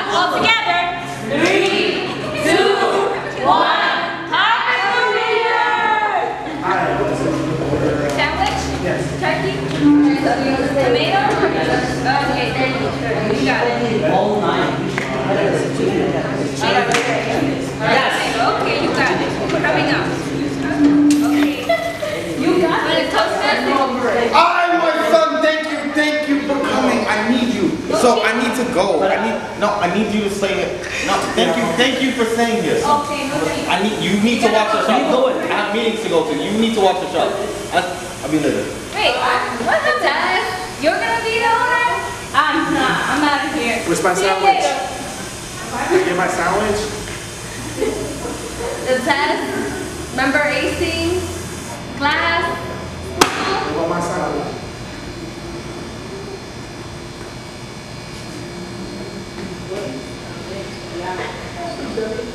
Tomato? Okay, there you go. You got it. All nine. Yes. Okay, you got it. Coming up. Okay. You got it. Toastmasters. I, my son, thank you, thank you for coming. I need you. So I need to go. I need no. I need you to say it. No, thank you, thank you for saying this. Okay, no. I need you need to watch the shop. I have meetings to go to. You need to watch the shop. I, I'll be later. Wait, uh, what's up, Dennis? You're gonna be the owner? I'm not. I'm out of here. Where's my See you sandwich? Get my sandwich. The test, member AC, class. I want my sandwich. Bye.